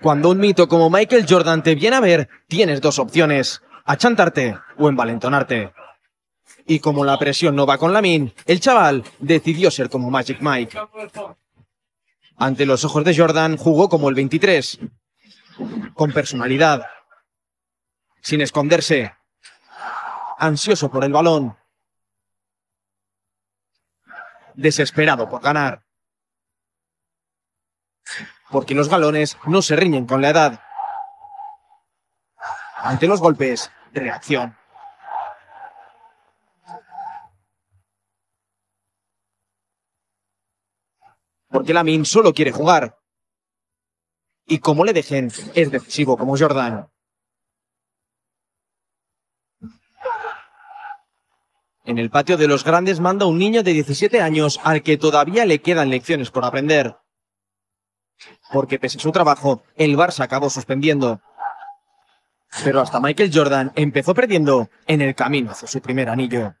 Cuando un mito como Michael Jordan te viene a ver, tienes dos opciones, achantarte o envalentonarte. Y como la presión no va con la min, el chaval decidió ser como Magic Mike. Ante los ojos de Jordan jugó como el 23, con personalidad, sin esconderse, ansioso por el balón, desesperado por ganar. Porque los galones no se riñen con la edad. Ante los golpes, reacción. Porque Lamin solo quiere jugar. Y como le dejen, es decisivo como Jordan. En el patio de los grandes manda un niño de 17 años al que todavía le quedan lecciones por aprender. Porque pese a su trabajo, el Barça acabó suspendiendo. Pero hasta Michael Jordan empezó perdiendo en el camino hacia su primer anillo.